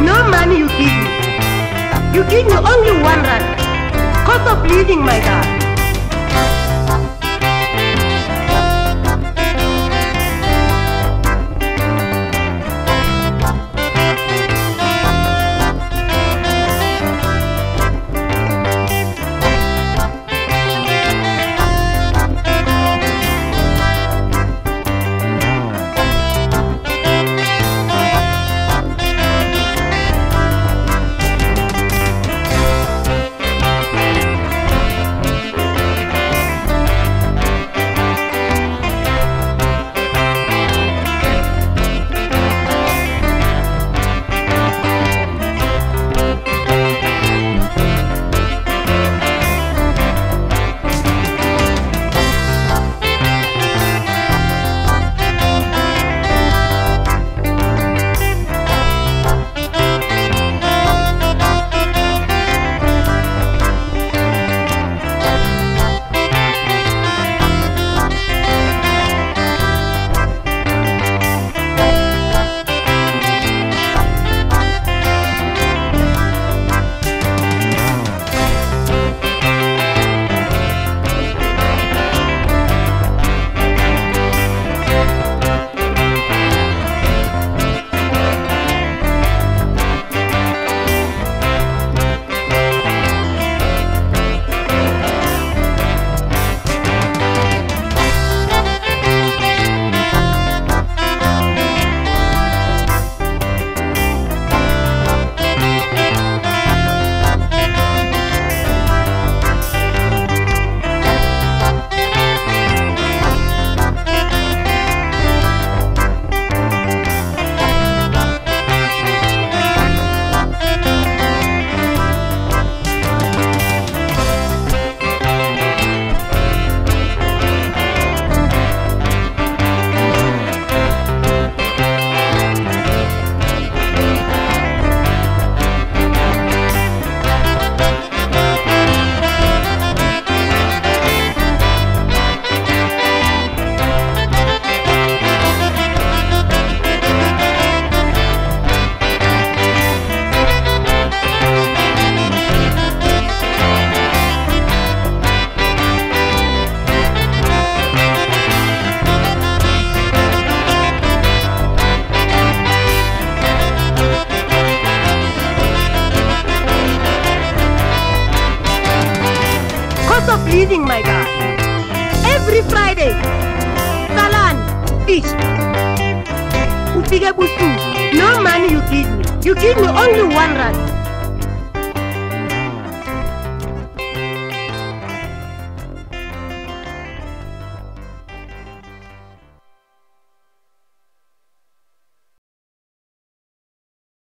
No money you give me. You give me only one rand. Cost of living, my God. Living, my God. Every Friday, Salan, fish. Upige busu. No money you give me. You give me only one rand.